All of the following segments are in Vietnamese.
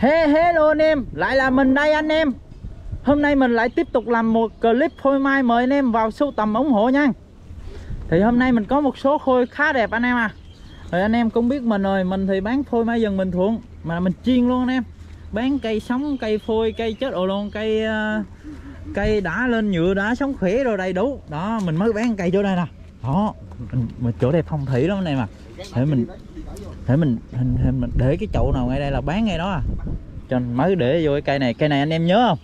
Hey hello anh em, lại là mình đây anh em. Hôm nay mình lại tiếp tục làm một clip phôi mai mời anh em vào sưu tầm ủng hộ nha. Thì hôm nay mình có một số khôi khá đẹp anh em à. Rồi anh em cũng biết mình rồi, mình thì bán phôi mai dần bình thuận, Mà mình chiên luôn anh em. Bán cây sống, cây phôi, cây chết ồ luôn, cây uh, cây đã lên nhựa, đã sống khỏe rồi đầy đủ. Đó, mình mới bán cây chỗ đây nè. Đó, mình, mình chỗ đẹp phong thủy lắm anh em à. Để mình để mình, hình hình mình để cái chậu nào ngay đây là bán ngay đó à. Cho mới để vô cái cây này. Cây này anh em nhớ không?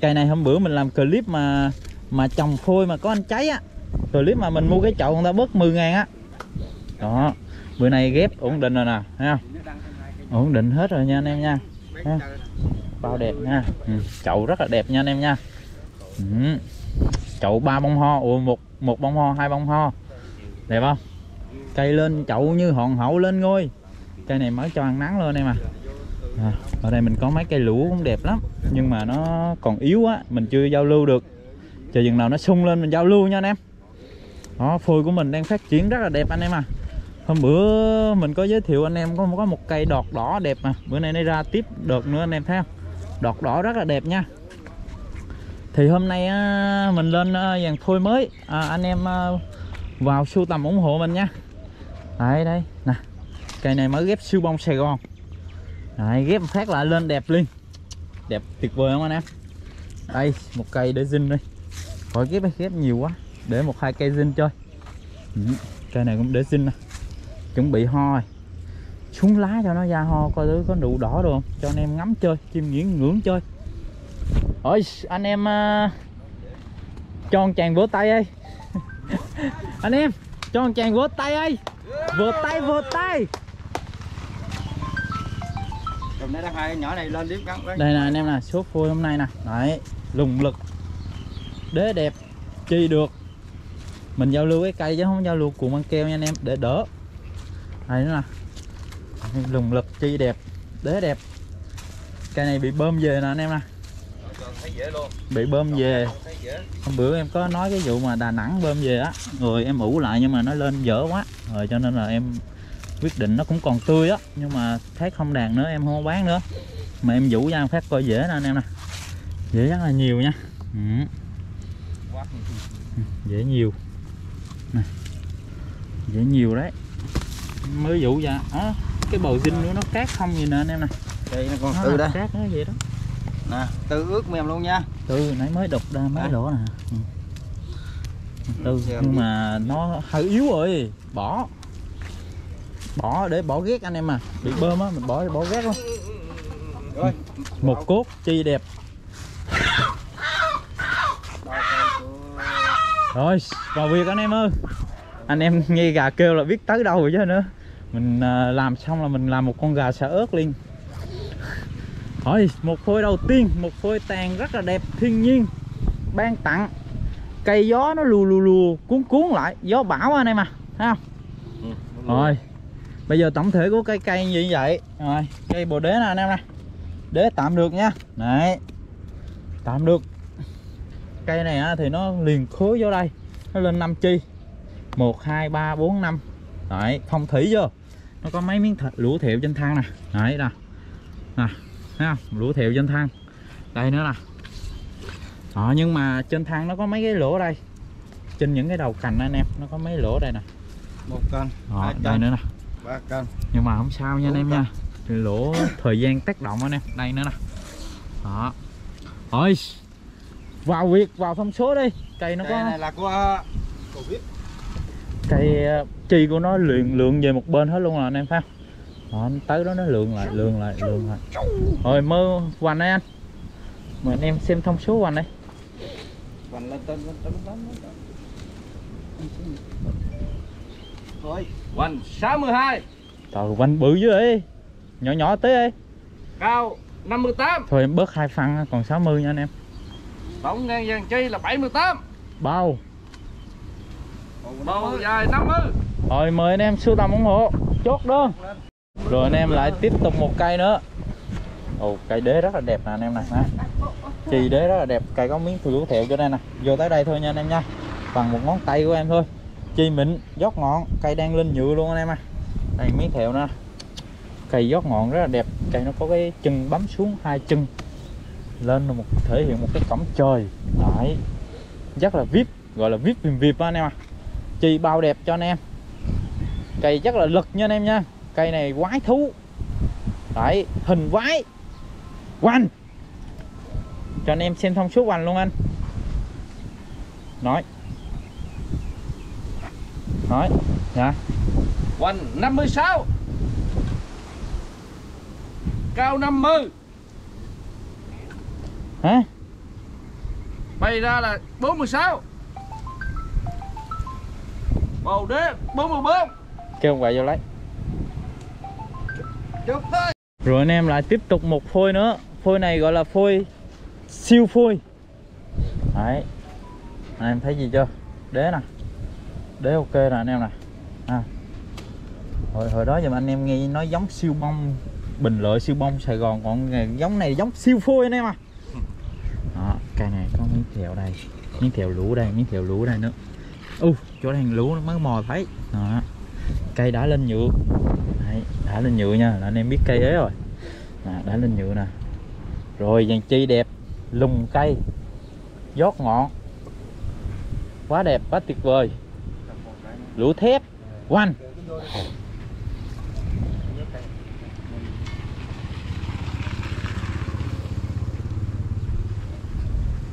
Cây này hôm bữa mình làm clip mà mà trồng phôi mà có anh cháy á. Clip mà mình mua cái chậu người ta bớt 10 ngàn á. Đó. Bữa nay ghép ổn định rồi nè thấy không? Ổn định hết rồi nha anh em nha. Bao đẹp nha. Ừ. chậu rất là đẹp nha anh em nha. Ừ. chậu ba bông ho ủa một một bông ho hai bông ho. Đẹp không? Cây lên chậu như hòn hậu lên ngôi. Cây này mới cho ăn nắng luôn em à. à ở đây mình có mấy cây lũ cũng đẹp lắm. Nhưng mà nó còn yếu á mình chưa giao lưu được. Chờ chừng nào nó sung lên mình giao lưu nha anh em. Đó phôi của mình đang phát triển rất là đẹp anh em à. Hôm bữa mình có giới thiệu anh em có có một cây đọt đỏ đẹp mà. Bữa nay nó ra tiếp đợt nữa anh em thấy không? Đọt đỏ rất là đẹp nha. Thì hôm nay mình lên dàn phôi mới. À, anh em vào sưu tầm ủng hộ mình nha đấy đây nè cây này mới ghép siêu bông Sài Gòn. Đấy, ghép phát lại lên đẹp liền. Đẹp tuyệt vời không anh em? Đây một cây để zin đi khỏi ghép hay ghép nhiều quá. Để một hai cây zin chơi. Ừ, cây này cũng để zin nè. Chuẩn bị ho rồi. Xuống lá cho nó ra ho coi thứ có nụ đỏ được không? Cho anh em ngắm chơi chim nghiễn ngưỡng chơi. Ôi anh em uh, cho một chàng vỗ tay ơi. Anh em cho một chàng vỗ tay ơi vỗ tay vỗ tay. Nhỏ này lên điếm cắn đây nè anh em nè số phôi hôm nay nè. Đấy lùng lực. Đế đẹp chi được. Mình giao lưu cái cây chứ không giao lưu cuộn băng keo nha anh em để đỡ. Đây nữa nè. Lùng lực chi đẹp đế đẹp. Cây này bị bơm về nè anh em nè. Bị bơm về hôm bữa em có nói cái vụ mà đà nẵng bơm về á rồi em ủ lại nhưng mà nó lên dở quá. Rồi cho nên là em quyết định nó cũng còn tươi á nhưng mà thấy không đàn nữa em không bán nữa. Mà em vũ ra phát coi dễ nè anh em nè. Dễ rất là nhiều nha. Ừ. dễ nhiều. Nè. dễ nhiều đấy. Mới vũ ra à, cái bầu dinh nữa nó cát không gì nè anh em nè. Đây nó còn nó tư đây cát đó vậy đó nè tư ướt mềm luôn nha. Từ nãy mới đục ra mấy Đấy. lỗ nè. Ừ. Xem nhưng đi. mà nó hơi yếu rồi. Bỏ. Bỏ để bỏ ghét anh em à. Bị bơm á mình bỏ bỏ ghét luôn. Rồi. Một cốt chi đẹp. Rồi vào việc anh em ơi. Anh em nghe gà kêu là biết tới đâu rồi chứ nữa. Mình à, làm xong là mình làm một con gà xả ớt liền rồi một phôi đầu tiên một phôi tàn rất là đẹp thiên nhiên ban tặng. Cây gió nó lù lù lù cuốn cuốn lại gió bão anh em à thấy không? Rồi bây giờ tổng thể của cây cây như vậy. Rồi cây bồ đế nè anh em nè. Đế tạm được nha. Đấy tạm được. Cây này thì nó liền khối vô đây nó lên 5 chi. 1 2 3 4 5 đấy phong thủy vô. Nó có mấy miếng thịt lũ thiệu trên thang nè. Đấy nè. Nè thấy không lũ thiệu trên thang. Đây nữa nè. Đó, nhưng mà trên thang nó có mấy cái lỗ đây? Trên những cái đầu cành anh em nó có mấy lỗ đây nè. Một cân đó, hai đây cân nữa nè. ba cân nhưng mà không sao nha anh em Đúng nha. lỗ thời gian tác động anh em. Đây nữa nè. Đó. Rồi vào việc vào thông số đi. Cây nó cây có này là của viết cây ờ, chi của nó lượng lượng về một bên hết luôn rồi anh em thấy không đó, nó tới đó nó lượng lại lượng lại lượng lại. Rồi mơ hoành đây anh. Mời anh em xem thông số hoành đây. Vành lên tên lên tên thôi Hoành 62 trời hoành bự dữ vậy. Nhỏ nhỏ tới đây. Cao 58 thôi em bớt hai phân còn 60 nha anh em. Tổng ngang dàn chi là 78 bao. Bầu dài 50 Rồi mời anh em sưu tầm ủng hộ. Chốt đơn rồi anh em lại tiếp tục một cây nữa. Ồ cây đế rất là đẹp nè anh em này, nè. Chì đế rất là đẹp. Cây có miếng lúa thẹo cho đây nè. Vô tới đây thôi nha anh em nha. Bằng một ngón tay của em thôi. Chi mịn, dốc ngọn Cây đang lên nhựa luôn anh em à. Đây miếng thẹo nè. Cây giót ngọn rất là đẹp. Cây nó có cái chân bấm xuống hai chân. Lên là một thể hiện một cái cổng trời. Đấy. Rất là vip gọi là vip viêm vip anh em à. Chi bao đẹp cho anh em. Cây rất là lực nha anh em nha cây này quái thú. Đấy hình quái. Quanh cho anh em xem thông số hoành luôn anh. Nói. Nói. Dạ. Hoành 56 Cao 50 hả? Bay ra là 46 Bầu đế 44 kêu ông quậy vô lấy rồi anh em lại tiếp tục một phôi nữa. Phôi này gọi là phôi siêu phôi. Đấy. Anh em thấy gì chưa? Đế nè. Đế ok nè anh em nè. À. hồi hồi đó giờ anh em nghe nói giống siêu bông, bình lợi siêu bông sài gòn, còn giống này giống siêu phôi anh em à. Đó cây này có miếng thèo đây, miếng thèo lũ đây, miếng thèo lũ đây nữa. U, chỗ này lũ nó mới mò thấy. Đó, cây đã lên nhựa. Đấy, đã lên nhựa nha là anh em biết cây ấy rồi. À, đã lên nhựa nè. Rồi dàn chi đẹp lùng cây giót ngọn. Quá đẹp quá tuyệt vời. Lũ thép quanh.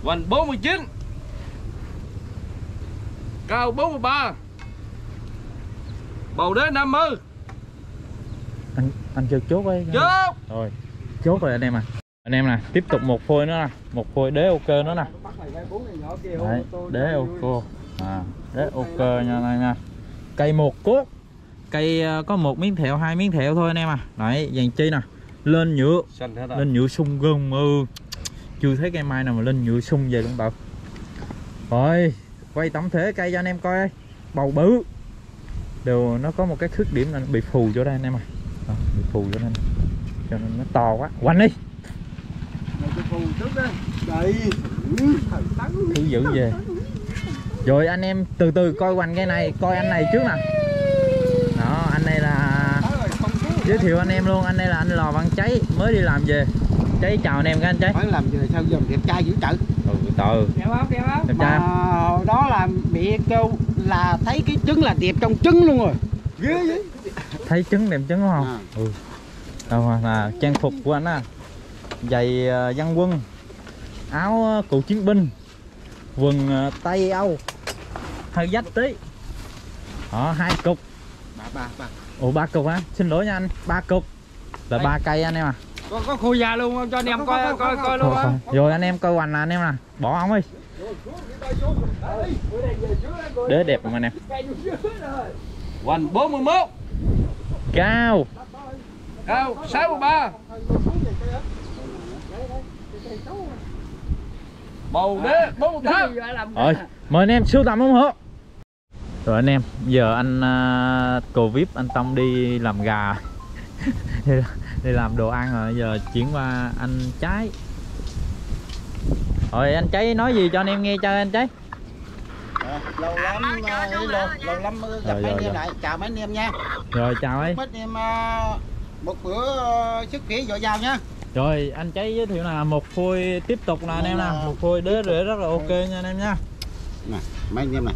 Hoành 49 Cao 43 Bầu đế 50 anh chưa chốt ấy. Chốt! Rồi chốt rồi anh em à anh em nè tiếp tục một phôi nữa nè. Một phôi đế ok nữa nè. Đấy, đế ok. À đế ok nha anh em nha. Cây một cốt cây ờ, có một miếng thẹo hai miếng thẹo thôi anh em à đấy dàn chi nè. Lên nhựa. Rồi lên nhựa sung gân ừ. Chưa thấy cây mai nào mà lên nhựa sung về luôn bảo rồi quay tổng thể cây cho anh em coi. Bầu bự. Đều nó có một cái khuyết điểm là nó bị phù chỗ đây anh em à Phù chỗ đây cho nên nó to quá. Quanh đi. Thứ dữ về rồi anh em từ từ coi quanh cái này coi anh này trước nè. Đó anh này là giới thiệu anh em luôn. Anh đây là anh lò văn cháy mới đi làm về. Cháy chào anh em các anh cháy. Phải làm gì sao giờ đẹp trai dữ trời. Ừ từ. Đẹp không? Đẹp không? đẹp trai. Đó là mẹ kêu là thấy cái trứng là đẹp trong trứng luôn rồi. Ghê vậy thấy trứng đẹp trứng đúng không? À. ừ đâu là trang phục của anh á giày ờ, dân quân áo ờ, cựu chiến binh quần ờ, tây âu. Hơi dách tí. Đó hai cục. Bà bà bà ủa ba cục á xin lỗi nha anh ba cục. Là ba cây anh em à. Có, có khui da luôn không? Cho anh em coi coi coi Thôi, luôn không? rồi anh em coi hoành là anh em nè. Bỏ ống đi. Đế đẹp mà anh em. Hoành 41 cao Cao 63 Bầu đế 48 rồi mời anh em sưu tầm ủng hộ rồi anh em giờ anh uh, cô vip anh tông đi làm gà. Đi, làm đồ ăn rồi giờ chuyển qua anh trái rồi anh trái nói gì cho anh em nghe cho anh trái À, lâu lắm à, lâu, lâu lắm gặp Rồi, mấy anh em lại. Chào mấy anh em nha. Rồi chào ấy. Mấy anh em à, một bữa à, sức khỏe dồi dào nha. Rồi anh trái giới thiệu là một phôi tiếp tục là anh em nè. một phôi đế rễ rất là ok nha anh em nha. Nè mấy anh em này.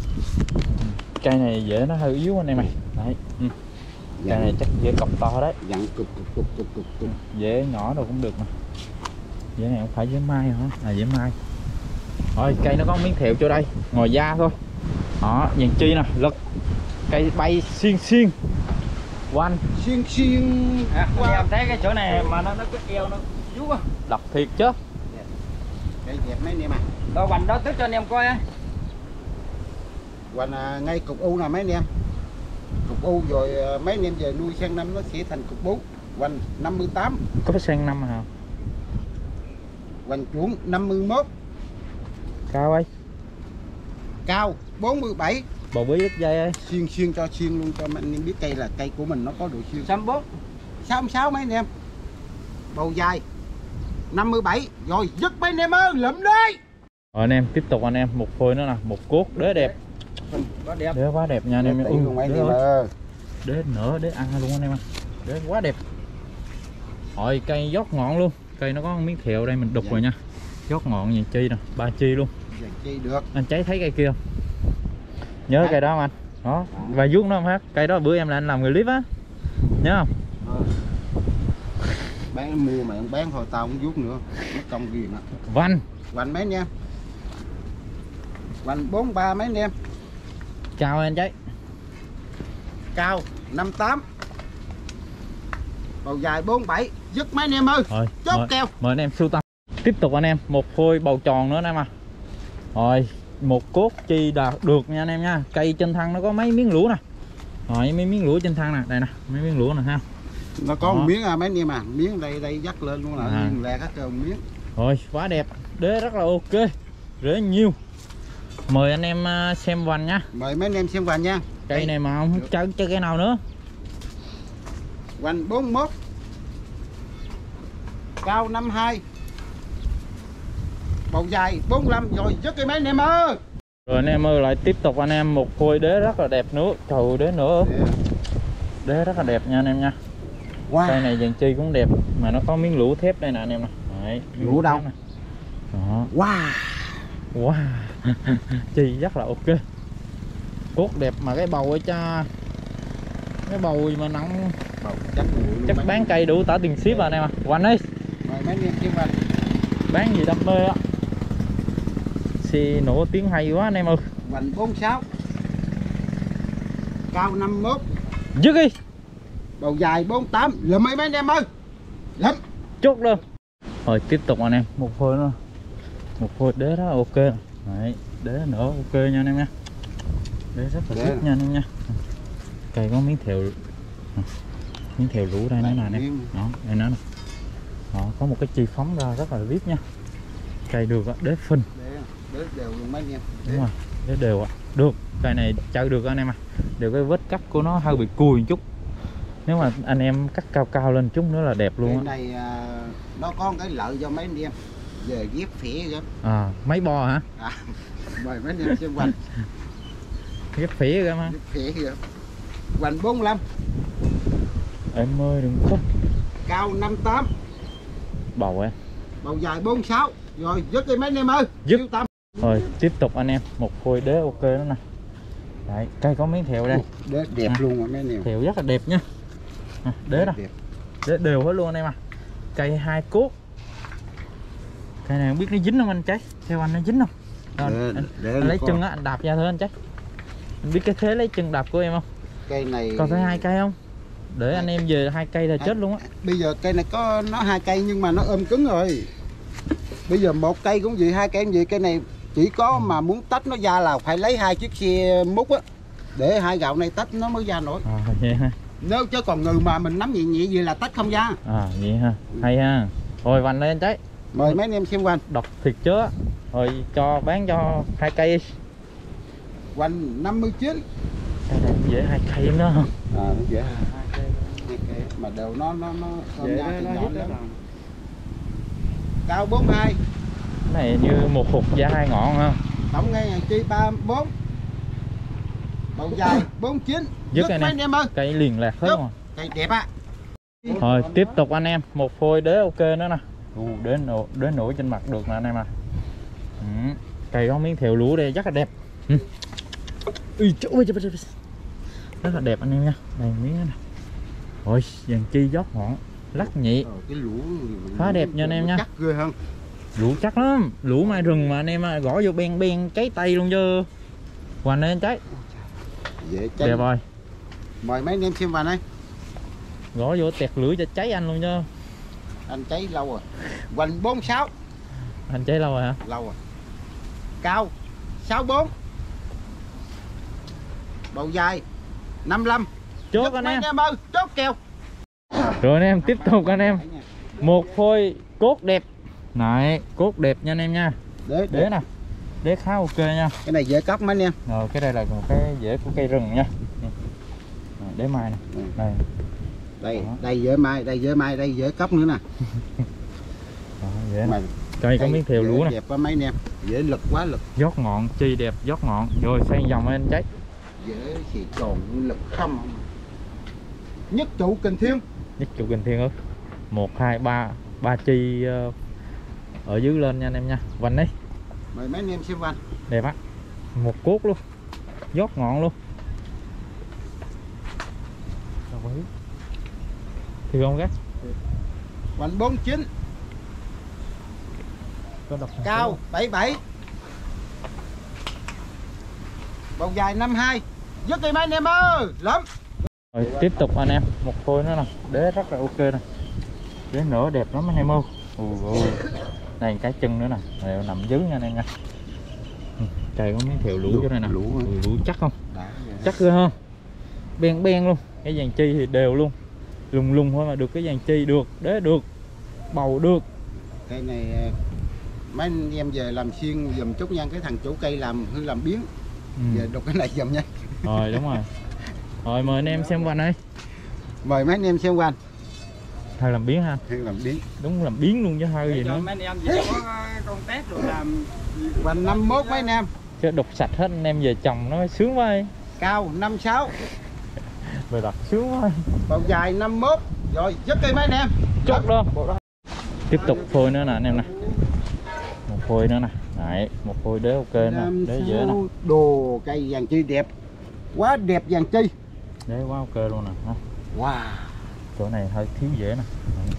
Cây này dễ nó hơi yếu anh em này đấy. Ừ. cây này chắc dễ cọc to đấy. Dặn cục cục cục cục cục cục. Dễ nhỏ đâu cũng được mà. Dễ này không phải dễ mai hả? Là dễ mai. Rồi cây nó có miếng thẹo chỗ đây. Ngồi da thôi. Đó dàn chi nè. Lực. Cây bay xiên xiên quanh xiên xiên À, qua em thấy cái chỗ này mà nó nó cái eo nó vú quá. đập thiệt chứ. Cây đẹp mấy anh em à. Rồi hoành đó tức cho anh em coi á. Hoành à, ngay cục u nè mấy anh em. Cục u rồi à, mấy anh em về nuôi sang năm nó sẽ thành cục bú hoành 58 có phải sang năm hả? Hoành chuẩn 51 cao ấy. Cao 47 bầu bí đứt dây ấy xiên xiên cho xiên luôn cho mấy anh em biết cây là cây của mình nó có độ xiên 64. 66 mấy anh em? Bầu dài. 57 rồi dứt mấy anh em ơi lụm đi. Rồi anh em tiếp tục anh em một phôi nữa nè một cốt đế đẹp. Đế quá đẹp nha anh em Ừ, đế em ơi. ơi. Đế nữa đế ăn luôn anh em ạ đế quá đẹp. Rồi cây dốc ngọn luôn. Cây nó có miếng thẹo đây mình đục Dạ. rồi nha. Dốc ngọn nhìn chi nè? Ba chi luôn. Giờ chi được. Anh cháy thấy cây kia không? Nhớ Dạ. cây đó không anh? Đó. Và vuốt nó không hát? Cây đó bữa em là anh làm người clip á. Nhớ không? bán mua mà ông bán thôi tao không vuốt nữa. Mất công ghiền á. Vanh Hoành mấy anh em Hoành 43 mấy anh em. Chào anh cháy. Cao 58 Bầu dài 47 Dứt mấy anh em ơi. Rồi Chốt mời, kèo. mời anh em sưu tầm. Tiếp tục anh em Một phôi bầu tròn nữa anh em à. Rồi Một cốt chi đạt được nha anh em nha. Cây trên thân nó có mấy miếng lũa nè. Rồi mấy miếng lũa trên thân nè. Đây nè Mấy miếng lũa nè ha. Nó có Đó. một miếng à mấy anh em à? Miếng đây đây dắt lên luôn là À. lẹ hết trơn miếng. Rồi quá đẹp. Đế rất là ok. Rất nhiều. Mời anh em à, xem vành nha. Mời mấy anh em xem hoành nha. Cây này mà không chơi chơi cái nào nữa. Hoành 41 Cao 52 Bầu dài 45 Rồi dứt cái mấy anh em ơi. Rồi anh em ơi lại tiếp tục anh em một phôi đế rất là đẹp nữa. Trời đế nữa. Đế rất là đẹp nha anh em nha. Cây Wow này dàn chi cũng đẹp Mà nó có miếng lũa thép đây nè anh em nè. Đấy, Lũa đâu? Đó. Wow. Wow. Chi rất là ok. Cốt đẹp mà cái bầu ở cha. Cái bầu mà nặng. Bầu chắc Chắc bán cây đủ tả tiền ship à anh em à. Quanh hoành Bán gì đam mê á Xì nổ tiếng hay quá anh em ơi. Hoành 46 Cao 51 Dứt đi. Bầu dài 48 Là mấy mấy anh em ơi? Lắm chốt luôn. Rồi tiếp tục anh em. Một phôi nữa. Một phôi đế đó ok. Đấy đế nữa ok nha anh em nha. Đế rất là thích nha anh em nha. Cây có miếng thèo. Miếng thèo lũ đây nữa nè anh em. đó đây nữa nè. Đó có một cái chi phóng ra rất là vip nha. Cây được á đế phình Để, để đều luôn mấy anh em. Đúng rồi đế đều ạ. Được cây này chơi được anh em à đều cái vết cắt của nó hơi bị cùi một chút. Nếu mà anh em cắt cao cao lên chút nữa là đẹp Cái luôn á. này à, nó có cái lợi cho mấy anh em. Về ghép phỉa kìa. À mấy bo hả? À, Mời mấy anh em xem hoành ghép phỉ ra mà Ghép phỉa kìa. Hoành 45 em ơi đừng khóc Cao 58 bầu em. Bầu dài 46 Rồi dứt đi mấy anh em ơi. Dứt. Tâm rồi tiếp tục anh em. Một phôi đế ok đó nè. Đấy cây có miếng thèo đây. Đế đẹp À. luôn rồi mấy em? thèo rất là đẹp nha. À, đế Đẹp. đế đều hết luôn anh em à cây hai cốt cây này không biết nó dính không anh trái theo anh nó dính không? Đâu, Để- anh, để anh lấy chân á anh đạp ra thôi anh trái anh biết cái thế lấy chân đạp của em không? Cây này còn thấy hai cây không? Để anh em về hai cây là chết luôn á. Bây giờ cây này có nó hai cây nhưng mà nó ôm cứng rồi. Bây giờ một cây cũng vậy hai cây cũng vậy Cây này chỉ có mà muốn tách nó ra là phải lấy hai chiếc xe múc á Để hai gạo này tách nó mới ra nổi. À vậy ha. Nếu chứ còn người mà mình nắm nhẹ nhẹ vậy là tách không ra. À vậy ha. Hay ha. Rồi vành lên anh trái. Mời mấy anh em xem quanh đọc thiệt chớ rồi cho bán cho hai cây. Quanh 59 Cây này cũng dễ hai cây lắm đó À nó dễ. Hai cây hai cây mà đều nó nó nó Dễ nó- thì nó lắm. đó. Cao 42 cái này như một hột da hai ngọn ha Tổng ngay chi 34 Bầu dài 49 Dứt Dứt này. anh em ơi. Cây liền lạc hết rồi. Cây đẹp á rồi tiếp tục anh em. Một phôi đế ok nữa nè. Ù, đế nổ đế nổi trên mặt được nè anh em à ừ. cây có miếng thèo lúa đây rất là đẹp. Ừ. Rất là đẹp anh em nha. Đây miếng này rồi dàn chi dốc ngọn. Lắc nhị. Ờ, Khá đẹp nha anh em nha. Lũ chắc lắm. Lũ mai rừng mà anh em à, gõ vô ben ben cháy tay luôn chứ. Hoành lên cháy dễ đẹp chân rồi. Mời mấy anh em xem vào đây. Gõ vô tẹt lưỡi cho cháy anh luôn chứ. Anh cháy lâu rồi. Hoành 46 anh cháy lâu rồi hả? Lâu rồi. Cao 64 bầu dài 55 chốt Dứt anh em. em ơi chốt kèo. Rồi anh em tiếp tục anh em. Một phôi cốt đẹp này cốt đẹp nha anh em nha. Để, đế. Nè. Đế khá ok nha. Cái này dễ cắt mấy anh em. Rồi cái đây là một cái rễ của cây rừng nha. Đế mai nè. Ừ. đây. Đây Đó. đây dễ mai đây dễ mai đây dễ cốc nữa nè. Đó, nè. mà cây có miếng dễ lúa nè. đẹp quá mấy anh em. Dễ lực quá lực. Dốc ngọn chi đẹp dốc ngọn. Rồi xây vòng lên cháy. Dễ thì còn lực không nhất trụ kình thiên. Nhất chủ kinh thiên ơi một hai ba ba chi ờ, ở dưới lên nha anh em nha. Vành đi mời mấy anh em xem vành. Đẹp á. Một cốt luôn. Dốt ngọn luôn. Thì không cái vành 49 có đọc cao 77 bầu dài 52 dứt đi mấy anh em ơi. Lắm. Rồi tiếp tục anh em. Một phôi nữa nè. Đế rất là ok nè. Đế nữa đẹp lắm anh em ơi. Ui ui này cái chân nữa nè. Này nằm dưới nha anh em nha Ừ, trời có miếng thèo lũ chỗ này nè. lũ? Ui, lũ chắc không? Đã, chắc ghê không? Ben ben luôn. Cái dàn chi thì đều luôn. Lùng lùng thôi mà được cái dàn chi được đế được bầu được. Cây này ờ, mấy anh em về làm xiên dùm chút nha. Cái thằng chủ cây làm hư làm biến ừ. về đục cái này dùm nha. Rồi đúng rồi. Rồi mời anh em xem quanh ơi mời mấy anh em xem quanh thôi làm biến ha. Hư làm biến. Đúng làm biến luôn chứ hơi gì nữa. mấy anh em gì có con tép rồi làm quanh 51 mấy anh em. Chứ đục sạch hết anh em về chồng nó sướng quá cao 56 về đặt sướng quá. Bầu dài 51 rồi dứt đi mấy anh em. Chốt luôn. Tiếp tục phôi nữa nè anh em nè. Một phôi nữa nè. Đấy một phôi đế ok nè. Đế dễ nè. 56 đồ cây vàng chi đẹp. Quá đẹp vàng chi. Đế quá ok luôn nè. Ha. wow chỗ này hơi thiếu dễ nè.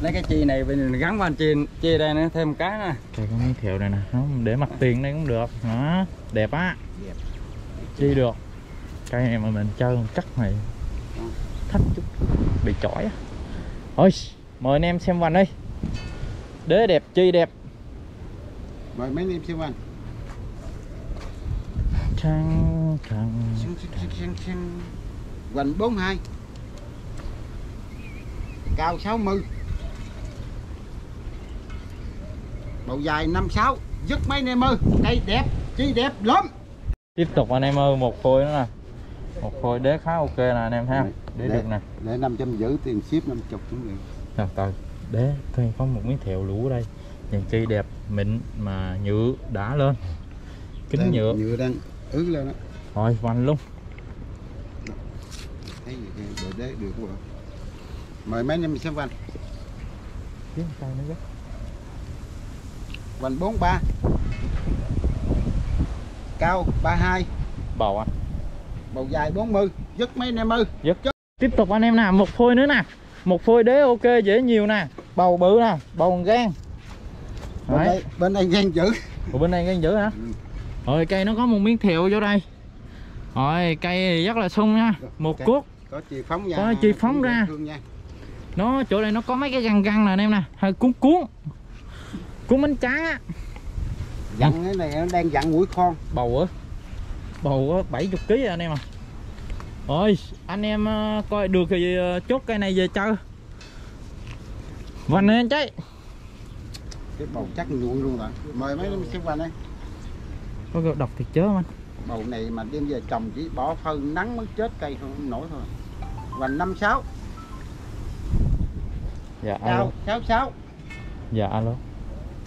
Lấy cái chi này mình gắn vào chi chi đây nữa thêm một cái nè. Đây có miếng thẹo này nè. Để mặt tiền đây cũng được. Đó đẹp á. Đẹp. chi được. Cây này mà mình chơi chắc này. Thách chút. Bị chỏi á. Thôi mời anh em xem vành đi. Đế đẹp chi đẹp. Mời mấy anh em xem quanh trăng trăng. Hoành 42 Cao 60 Bầu dài 56 Dứt mấy anh em ơi Cây đẹp Chi đẹp lắm. Tiếp tục anh em ơi một phôi nữa nè. Một phôi đế khá ok nè anh em thấy không đế được nè. Để 500 giữ tiền ship 50 cũng được. Từ từ đế thôi có một miếng thẹo lũ đây. Dàn chi đẹp mịn mà nhựa đã lên. Kính Đang- nhựa. Nhựa đang ứ lên đó. Rồi vành luôn. Thấy gì đế được quá Mời mấy anh em xem quanh Kiếm tay nữa chứ Hoành 43 Cao 32 bầu anh Bầu dài 40 Dứt mấy anh em ơi. Tiếp tục anh em nè một phôi nữa nè một phôi đế ok dễ nhiều nè bầu bự nè bầu gan. Bên Đấy. đây, bên đây gan dữ. Ủa bên này gan dữ hả? Ừ. rồi cây nó có một miếng thẹo vô đây. Rồi cây rất là sung nha. Một Cây. cuốc. Có chì phóng ra. Có chì phóng ra. Nó chỗ này nó có mấy cái găng găng nè anh em nè. Hơi cuốn cuốn. Cuốn bánh tráng á. Dặn cái này nó đang dặn mũi con. Bầu á. Bầu á 70 kg anh em à. Rồi anh em ờ, coi được thì ờ, chốt cây này về chơi. Vành lên cháy. Cái bầu chắc nhuộn luôn rồi. Mời mấy xem quanh đây. Có cái độc thiệt chớ anh? Bầu này mà đem về trồng chỉ bỏ phân nắng mới chết cây không nổi thôi. Vành năm sáu dạ alo. sáu sáu dạ alo.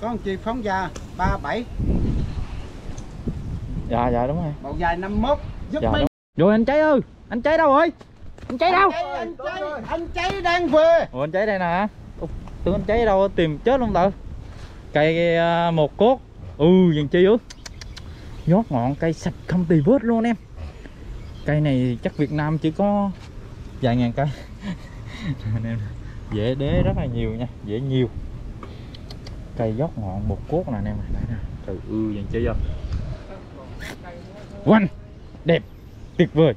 Có một chi phóng ba bảy. Dạ dạ đúng rồi. Bầu dài 51 giúp dạ mấy đúng. rồi anh cháy ơi. Anh cháy đâu rồi? Anh cháy đâu? Anh cháy anh cháy đang về. Ủa anh cháy đây nè. Ủa, tưởng anh cháy đâu tìm chết luôn tự cây ờ, một cốt. Ừ dàn chi ước. Nhót ngọn cây sạch không tì vết luôn anh em. Cây này chắc Việt Nam chỉ có vài ngàn cây. Anh em dễ đế rất là nhiều nha dễ nhiều. Cây dốc ngọn một cốt nè anh em đây nè trời ơi dàn chi vô. Quanh đẹp tuyệt vời.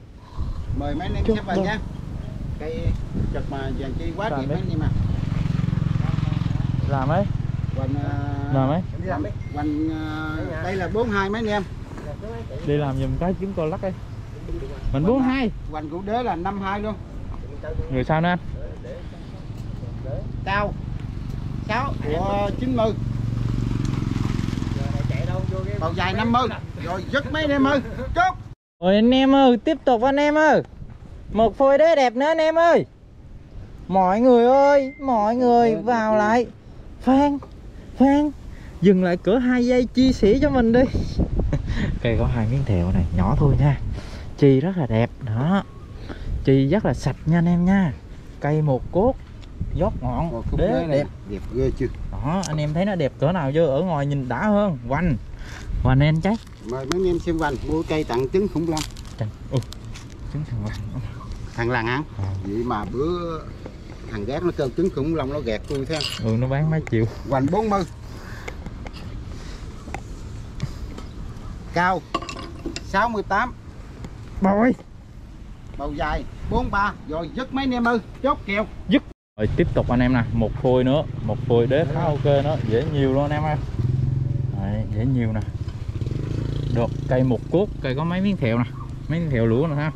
Mời mấy anh em xem vào mừng. nha. Cây chật mà vàng chi quá Làm đẹp mấy anh em à làm ấy. Quanh làm ấy. Quanh đây là 42 mấy anh em. Đi làm giùm cái chúng tôi lắc đi mình bốn hai. Quanh của đế là 52 luôn. Người sao nữa anh cao 6 của 90 bầu dài 50 rồi dứt mấy anh em ơi. Chốt. Rồi anh em ơi, tiếp tục anh em ơi. Một phôi đế đẹp nữa anh em ơi. Mọi người ơi, mọi người vào lại. Phan, Phan Dừng lại cỡ 2 giây chia sẻ cho mình đi. Cây có hai miếng thẹo này, nhỏ thôi nha. Chi rất là đẹp, đó. Chi rất là sạch nha anh em nha. Cây một cốt dốc ngọn. Đế đẹp. đẹp đẹp ghê chưa? Đó anh em thấy nó đẹp cỡ nào chưa? Ở ngoài nhìn đã hơn. Quanh quanh em cháy mời mấy anh em xem quanh mua cây tặng trứng khủng long. Ừ. trứng thằng quanh thằng làng ăn. À. vậy mà bữa thằng gác nó kêu trứng khủng long nó gạt tôi thế. Ừ nó bán mấy triệu. Hoành 40 cao. 68 bôi. Bầu dài 43 rồi dứt mấy anh em ơi. Chốt kèo rồi tiếp tục anh em nè một phôi nữa một phôi đế khá ok nữa dễ nhiều luôn anh em ơi. Đấy, dễ nhiều nè. Được cây một cốt cây có mấy miếng thèo nè mấy miếng thèo lúa nè ha.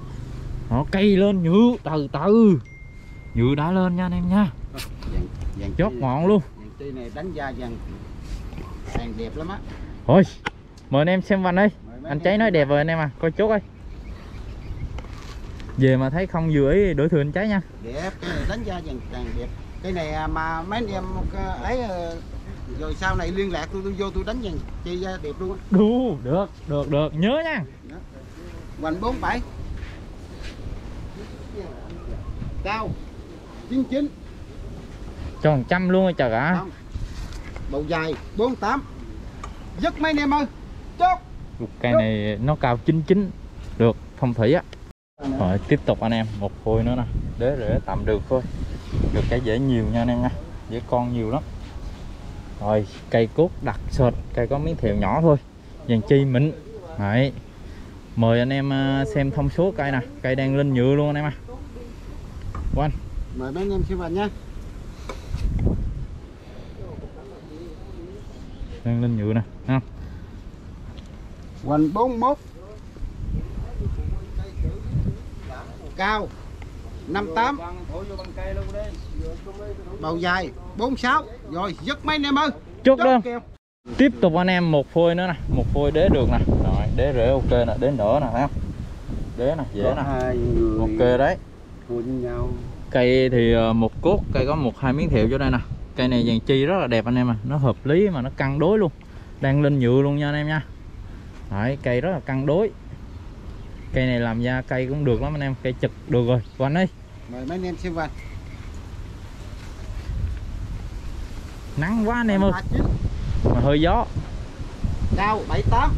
Đó cây lên nhự từ từ. Nhự đã lên nha anh em nha. Dàn chốt chi- ngọn luôn. Chi này đánh da hàng đẹp lắm á. Thôi mời anh em xem vành đi anh cháy nói đẹp rồi anh em à. Coi chốt ơi về mà thấy không vừa ý đổi thừa anh cháy nha. Đẹp cái này đánh da dàn càng đẹp. Cái này à, mà mấy anh em ờ, ấy ờ, rồi sau này liên lạc tôi tôi vô tôi đánh dàn chi da đẹp luôn đu được được được nhớ nha. Hoành 47 cao 99 cho 100 luôn rồi trời ạ Không. bầu dài 48 dứt mấy anh em ơi. Chốt. Cây này nó cao 99 được phong thủy á rồi tiếp tục anh em một phôi nữa nè. Đế rễ tạm được thôi. Được cái dễ nhiều nha anh em nha. Dễ con nhiều lắm. Rồi cây cốt đặc sệt cây có miếng thèo nhỏ thôi. Dàn chi mịn. Đấy. mời anh em à, xem thông số cây nè. Cây đang lên nhựa luôn anh em à quanh. Mời mấy anh em xem vào nha đang lên nhựa nè. Không hoành 41 cao. 58 bầu dài 46 rồi dứt mấy anh em ơi. Chốt đơn tiếp tục anh em một phôi nữa nè. Một phôi đế được nè. Rồi đế rễ ok nè. Đế nở nè thấy không? Đế nè dễ nè. ok đấy. cây thì ờ, một cốt cây có một hai miếng thịu chỗ đây nè. Cây này dàn chi rất là đẹp anh em à nó hợp lý mà nó cân đối luôn. Đang lên nhựa luôn nha anh em nha. Đấy, cây rất là cân đối cây này làm da cây cũng được lắm anh em cây chực được rồi quanh đi mời mấy anh em xem vào nắng quá anh em ơi. Mà hơi gió. Cao 78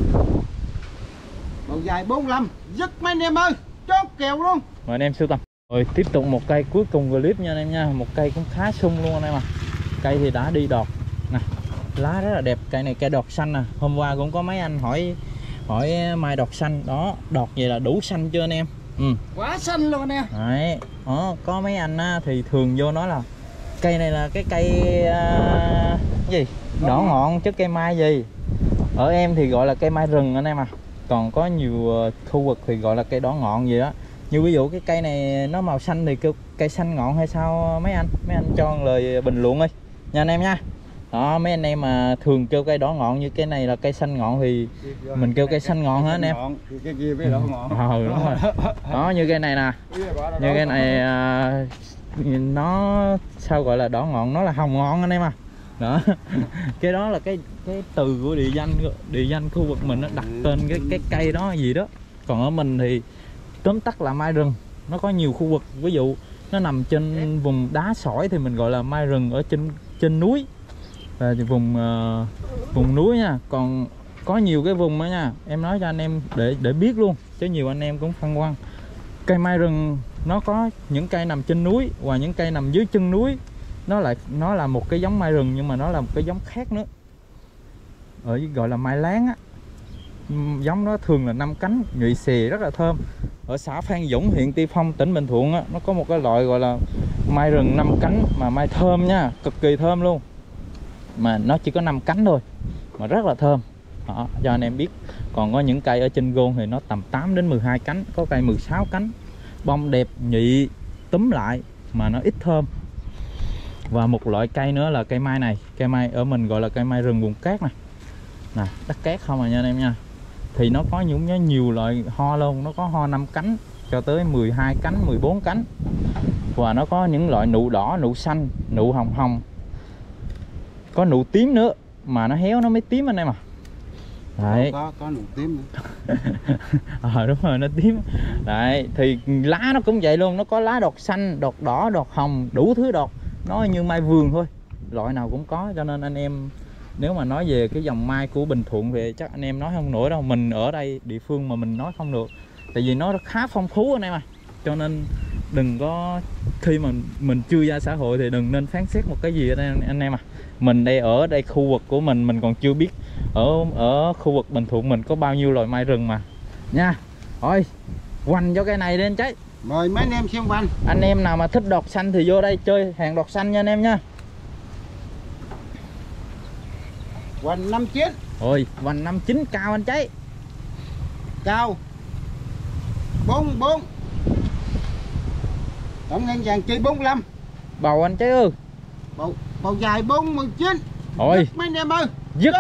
bầu dài 45 dứt mấy anh em ơi. Chốt kèo luôn. Mời anh em sưu tầm. Rồi tiếp tục một cây cuối cùng clip nha anh em nha. Một cây cũng khá sung luôn anh em à cây thì đã đi đọt. Nè lá rất là đẹp. Cây này cây đọt xanh nè. Hôm qua cũng có mấy anh hỏi hỏi mai đọt xanh. Đó đọt vậy là đủ xanh chưa anh em? Ừ. Quá xanh luôn nè đấy. Đó, có mấy anh á, thì thường vô nói là cây này là cái cây à, gì? Đỏ ngọn chứ cây mai gì? Ở em thì gọi là cây mai rừng anh em à. Còn có nhiều ờ, khu vực thì gọi là cây đỏ ngọn gì đó như ví dụ cái cây này nó màu xanh thì kêu cây xanh ngọn hay sao? Mấy anh mấy anh cho lời bình luận đi. Nha anh em nha đó mấy anh em mà thường kêu cây đỏ ngọn như cái này là cây xanh ngọn thì mình kêu cây xanh ngọn hả anh em? Cái kia với đỏ ngọn. Ờ đúng rồi. Đó như cây này nè. Như cái này à, nó sao gọi là đỏ ngọn? Nó là hồng ngọn anh em à. Đó. Cái đó là cái cái từ của địa danh địa danh khu vực mình nó đặt tên cái cái cây đó gì đó. Còn ở mình thì tóm tắt là mai rừng. Nó có nhiều khu vực. Ví dụ nó nằm trên vùng đá sỏi thì mình gọi là mai rừng ở trên trên núi và vùng uh, vùng núi nha còn có nhiều cái vùng đó nha. Em nói cho anh em để để biết luôn chứ nhiều anh em cũng phân vân. Cây mai rừng nó có những cây nằm trên núi và những cây nằm dưới chân núi. Nó lại nó là một cái giống mai rừng nhưng mà nó là một cái giống khác nữa. Ở gọi là mai láng á. Giống nó thường là năm cánh nhụy xì rất là thơm. Ở xã Phan Dũng huyện Tuy Phong tỉnh Bình Thuận á nó có một cái loại gọi là mai rừng năm cánh mà mai thơm nha cực kỳ thơm luôn mà nó chỉ có 5 cánh thôi mà rất là thơm. Đó, cho anh em biết. Còn có những cây ở trên gôn thì nó tầm 8 đến 12 cánh có cây 16 cánh. Bông đẹp nhị túm lại mà nó ít thơm. Và một loại cây nữa là cây mai này. Cây mai ở mình gọi là cây mai rừng vùng cát này, nè đất cát không à nha anh em nha. Thì nó có những nó nhiều loại ho luôn. Nó có ho 5 cánh cho tới 12 cánh 14 cánh. Và nó có những loại nụ đỏ nụ xanh nụ hồng hồng có nụ tím nữa. Mà nó héo nó mới tím anh em à. Đấy. Có có nụ tím nữa. Ờ đúng rồi nó tím. Đấy thì lá nó cũng vậy luôn. Nó có lá đọt xanh đọt đỏ đọt hồng đủ thứ đọt. Nó như mai vườn thôi. Loại nào cũng có cho nên anh em nếu mà nói về cái dòng mai của Bình Thuận thì chắc anh em nói không nổi đâu. Mình ở đây địa phương mà mình nói không được. Tại vì nó khá phong phú anh em à. Cho nên đừng có khi mà mình chưa ra xã hội thì đừng nên phán xét một cái gì ở đây anh em à mình đây ở đây khu vực của mình mình còn chưa biết ở ở khu vực Bình Thuận mình có bao nhiêu loài mai rừng mà. Nha thôi quanh cho cái này lên cháy. Mời mấy anh em xem quanh. Anh em nào mà thích đọt xanh thì vô đây chơi hàng đọt xanh nha anh em nha. Quanh năm chín. Ôi vành năm chín cao anh cháy. Cao. Bốn bốn. Tổng ngân vàng chi 45 bầu anh cháy ơi bầu bầu dài 49 ôi. Mấy anh em ơi. Dứt